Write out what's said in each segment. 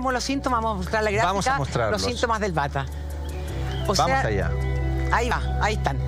Tenemos los síntomas, vamos a mostrar la gráfica. Vamos a mostrarlos. Los síntomas del bata. O Vamos sea, allá. Ahí va, ahí están.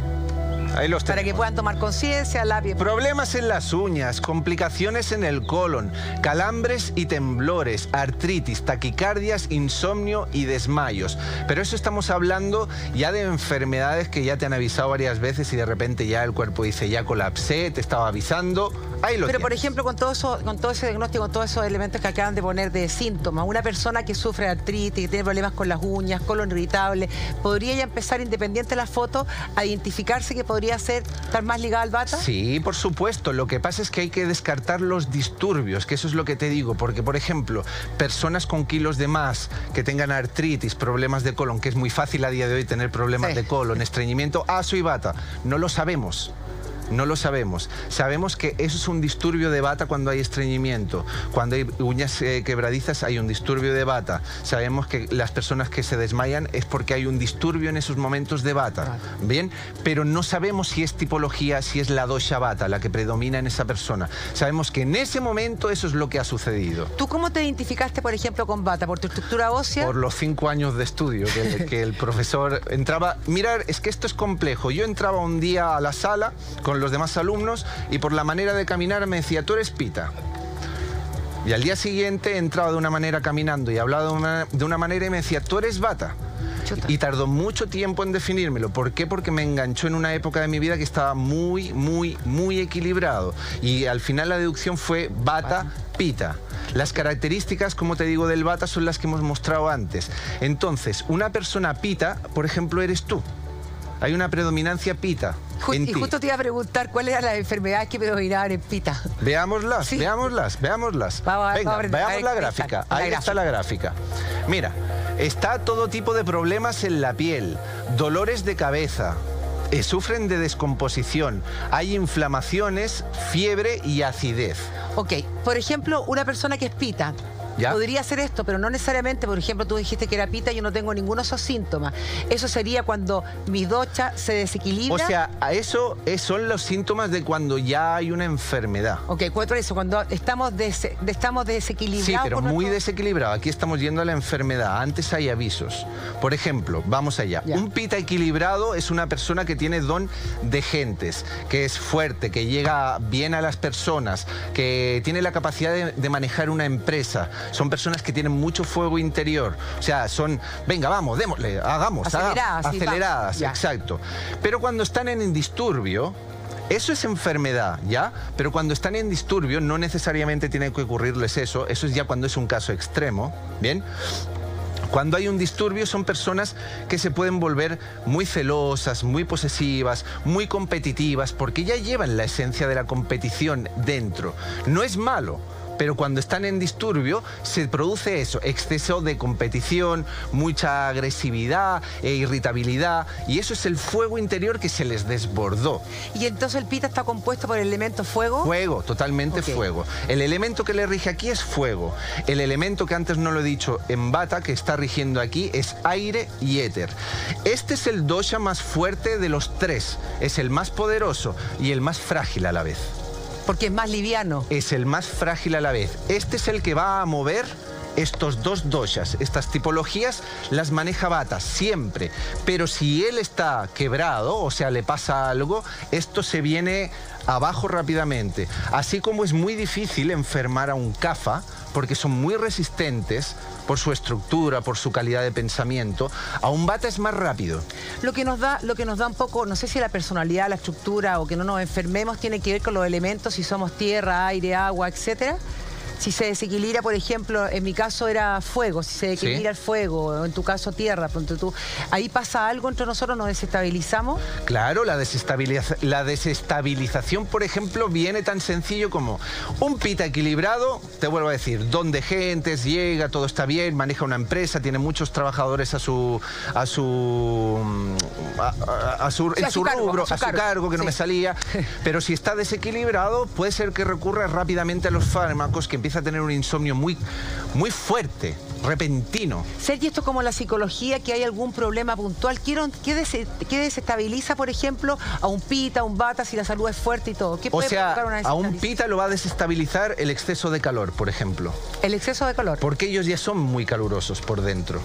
Ahí los Para que puedan tomar conciencia, lápiz. Problemas en las uñas, complicaciones en el colon, calambres y temblores, artritis, taquicardias, insomnio y desmayos. Pero eso estamos hablando ya de enfermedades que ya te han avisado varias veces y de repente ya el cuerpo dice ya colapsé, te estaba avisando. Ahí lo Pero, por ejemplo, con todo, eso, con todo ese diagnóstico, con todos esos elementos que acaban de poner de síntomas, una persona que sufre artritis, que tiene problemas con las uñas, colon irritable, ¿podría ya empezar, independiente de la foto, a identificarse que podría ser estar más ligada al bata? Sí, por supuesto. Lo que pasa es que hay que descartar los disturbios, que eso es lo que te digo. Porque, por ejemplo, personas con kilos de más, que tengan artritis, problemas de colon, que es muy fácil a día de hoy tener problemas Sí. de colon, estreñimiento, ah, soy bata. No lo sabemos. No lo sabemos. Sabemos que eso es un disturbio de bata cuando hay estreñimiento. Cuando hay uñas eh, quebradizas hay un disturbio de bata. Sabemos que las personas que se desmayan es porque hay un disturbio en esos momentos de bata. Bien, pero no sabemos si es tipología, si es la dosha bata la que predomina en esa persona. Sabemos que en ese momento eso es lo que ha sucedido. ¿Tú cómo te identificaste, por ejemplo, con bata? ¿Por tu estructura ósea? Por los cinco años de estudio que, que el profesor entraba. Mirar, es que esto es complejo. Yo entraba un día a la sala con los demás alumnos y por la manera de caminar me decía, tú eres pita. Y al día siguiente entraba de una manera caminando y hablaba de una, de una manera y me decía, tú eres bata. Chuta. Y tardó mucho tiempo en definírmelo. ¿Por qué? Porque me enganchó en una época de mi vida que estaba muy, muy, muy equilibrado. Y al final la deducción fue bata, pita. Las características, como te digo, del bata son las que hemos mostrado antes. Entonces, una persona pita, por ejemplo, eres tú. Hay una predominancia pita en y ti. justo te iba a preguntar cuáles eran las enfermedades que predominaban en pita. Veámoslas, Sí. veámoslas, veámoslas. Vamos a- Venga, vamos a ver- a veamos la gráfica. la Ahí está la gráfica. Mira, está todo tipo de problemas en la piel, dolores de cabeza. eh, sufren de descomposición, hay inflamaciones, fiebre y acidez. Ok, por ejemplo, una persona que es pita. ¿Ya? Podría hacer esto, pero no necesariamente, por ejemplo, tú dijiste que era pita y yo no tengo ninguno de esos síntomas. Eso sería cuando mi docha se O desequilibra. sea, a eso es- son los síntomas de cuando ya hay una enfermedad. ok, cuatro eso, cuando estamos, dese- de- estamos desequilibrados. Sí, pero muy nuestro- desequilibrado. Aquí estamos yendo a la enfermedad. Antes hay avisos. Por ejemplo, vamos allá. Ya. Un pita equilibrado es una persona que tiene don de gentes, que es fuerte, que llega bien a las personas, que tiene la capacidad de, de manejar una empresa. Son personas que tienen mucho fuego interior. O sea, son, venga, vamos, démosle, hagamos, Aceleradas, hagamos. aceleradas, exacto. Pero cuando están en disturbio, eso es enfermedad, ¿ya? Pero cuando están en disturbio, no necesariamente tiene que ocurrirles eso. Eso es ya cuando es un caso extremo, ¿bien? Cuando hay un disturbio son personas que se pueden volver muy celosas, muy posesivas, muy competitivas, porque ya llevan la esencia de la competición dentro. No es malo. Pero cuando están en disturbio se produce eso, exceso de competición, mucha agresividad e irritabilidad, y eso es el fuego interior que se les desbordó. Y entonces el pita está compuesto por el elemento fuego. Fuego, totalmente fuego. El elemento que le rige aquí es fuego. El elemento que antes no lo he dicho en bata, que está rigiendo aquí, es aire y éter. Este es el dosha más fuerte de los tres. Es el más poderoso y el más frágil a la vez. Porque es más liviano. Es el más frágil a la vez. Este es el que va a mover estos dos doshas, estas tipologías las maneja Bata siempre, pero si él está quebrado, o sea, le pasa algo, esto se viene abajo rápidamente. Así como es muy difícil enfermar a un CAFA, porque son muy resistentes por su estructura, por su calidad de pensamiento, a un Bata es más rápido. Lo que nos da, lo que nos da un poco, no sé si la personalidad, la estructura o que no nos enfermemos tiene que ver con los elementos, si somos tierra, aire, agua, etcétera. Si se desequilibra, por ejemplo, en mi caso era fuego, si se desequilibra el fuego, o en tu caso tierra, pronto tú, ahí pasa algo entre nosotros, nos desestabilizamos. Claro, la, desestabiliza- la desestabilización, por ejemplo, viene tan sencillo como un pita equilibrado, te vuelvo a decir, donde gentes, llega, todo está bien, maneja una empresa, tiene muchos trabajadores a su a su a, a- a su, Sí, en a su su cargo, rubro, a su a su cargo, cargo, que no me salía. Pero si está desequilibrado, puede ser que recurra rápidamente a los fármacos, que empieza a tener un insomnio muy, muy fuerte. repentino. Sergio, esto como la psicología, que hay algún problema puntual. ¿qué, des- qué desestabiliza, por ejemplo, a un pita, a un bata, si la salud es fuerte y todo? ¿Qué O puede sea, provocar una a un pita lo va a desestabilizar el exceso de calor, por ejemplo. El exceso de calor. Porque ellos ya son muy calurosos por dentro.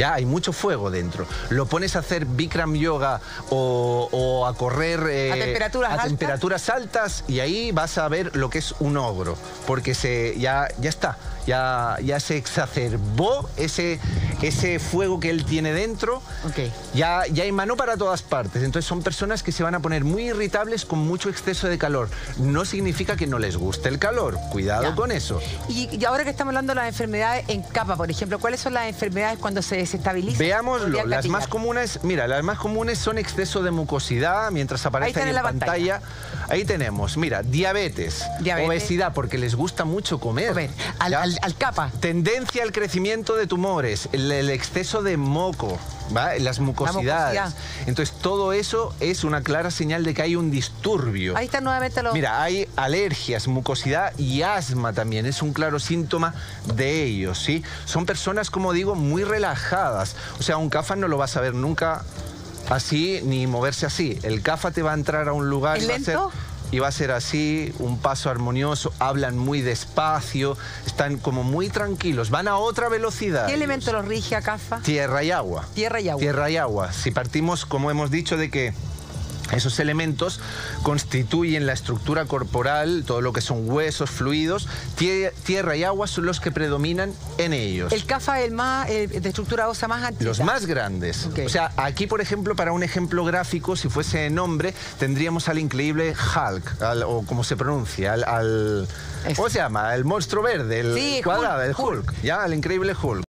Ya hay mucho fuego dentro. Lo pones a hacer Bikram yoga o, o a correr eh, A temperaturas a altas. temperaturas altas y ahí vas a ver lo que es un ogro. Porque se, ya, ya está. Ya, ya se exacerbó ese, ese fuego que él tiene dentro. Ok. Ya, ya emanó para todas partes. Entonces son personas que se van a poner muy irritables con mucho exceso de calor. No significa que no les guste el calor. Cuidado Ya. con eso. Y, y ahora que estamos hablando de las enfermedades en capa, por ejemplo, ¿cuáles son las enfermedades cuando se desestabilizan? Veámoslo, las más comunes, mira, las más comunes son exceso de mucosidad, mientras aparece en la pantalla. Ahí tenemos, mira, diabetes, Diabetes. obesidad, porque les gusta mucho comer. Comer, al, al- al capa. Tendencia al crecimiento de tumores, el, el exceso de moco, ¿va? las mucosidades. mucosidad. Entonces, todo eso es una clara señal de que hay un disturbio. Ahí están nuevamente los... Mira, hay alergias, mucosidad y asma también. Es un claro síntoma de ellos, ¿sí? Son personas, como digo, muy relajadas. O sea, un CAFA no lo vas a ver nunca así ni moverse así. El CAFA te va a entrar a un lugar ¿Es y va a ser- y va a ser así, un paso armonioso, hablan muy despacio, están como muy tranquilos, van a otra velocidad. ¿Qué elemento los rige a CAFA? Tierra y agua. Tierra y agua. Tierra y agua. Si partimos, como hemos dicho, de que esos elementos constituyen la estructura corporal, todo lo que son huesos, fluidos, tie- tierra y agua son los que predominan en ellos. El CAFA es el más, el de estructura ósea más antigua. Los más grandes. O sea, aquí, por ejemplo, para un ejemplo gráfico, si fuese nombre, tendríamos al increíble Hulk, al- o como se pronuncia, al, al- Es- ¿cómo se llama? El monstruo verde, el Sí, cuadrado, Hulk, el Hulk, ya, el increíble Hulk.